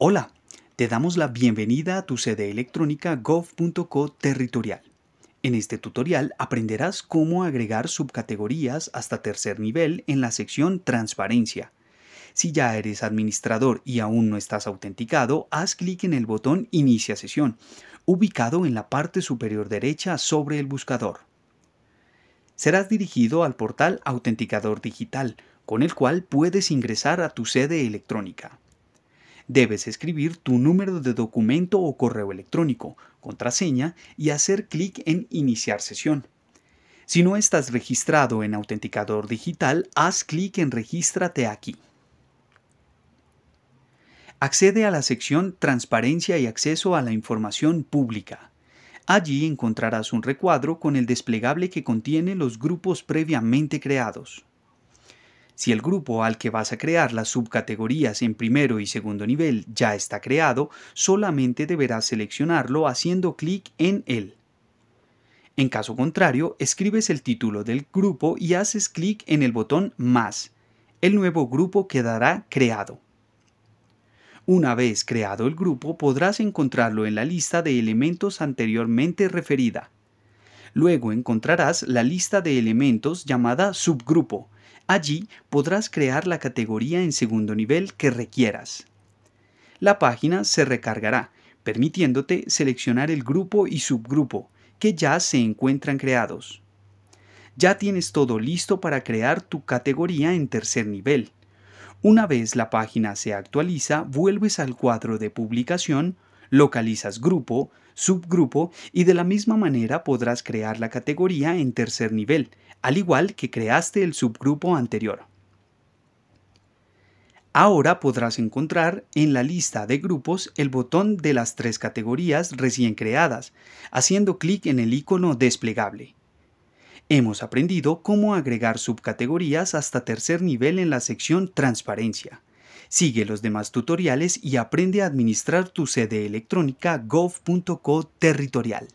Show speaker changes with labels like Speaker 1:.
Speaker 1: Hola, te damos la bienvenida a tu sede electrónica gov.co territorial. En este tutorial aprenderás cómo agregar subcategorías hasta tercer nivel en la sección Transparencia. Si ya eres administrador y aún no estás autenticado, haz clic en el botón Inicia sesión, ubicado en la parte superior derecha sobre el buscador. Serás dirigido al portal Autenticador Digital, con el cual puedes ingresar a tu sede electrónica debes escribir tu número de documento o correo electrónico, contraseña y hacer clic en Iniciar sesión. Si no estás registrado en Autenticador Digital, haz clic en Regístrate aquí. Accede a la sección Transparencia y acceso a la información pública. Allí encontrarás un recuadro con el desplegable que contiene los grupos previamente creados. Si el grupo al que vas a crear las subcategorías en primero y segundo nivel ya está creado, solamente deberás seleccionarlo haciendo clic en él. En caso contrario, escribes el título del grupo y haces clic en el botón Más. El nuevo grupo quedará creado. Una vez creado el grupo, podrás encontrarlo en la lista de elementos anteriormente referida. Luego encontrarás la lista de elementos llamada subgrupo, Allí podrás crear la categoría en segundo nivel que requieras. La página se recargará, permitiéndote seleccionar el grupo y subgrupo que ya se encuentran creados. Ya tienes todo listo para crear tu categoría en tercer nivel. Una vez la página se actualiza, vuelves al cuadro de publicación, localizas grupo, subgrupo y de la misma manera podrás crear la categoría en tercer nivel, al igual que creaste el subgrupo anterior. Ahora podrás encontrar en la lista de grupos el botón de las tres categorías recién creadas, haciendo clic en el icono desplegable. Hemos aprendido cómo agregar subcategorías hasta tercer nivel en la sección Transparencia. Sigue los demás tutoriales y aprende a administrar tu sede electrónica gov.co territorial.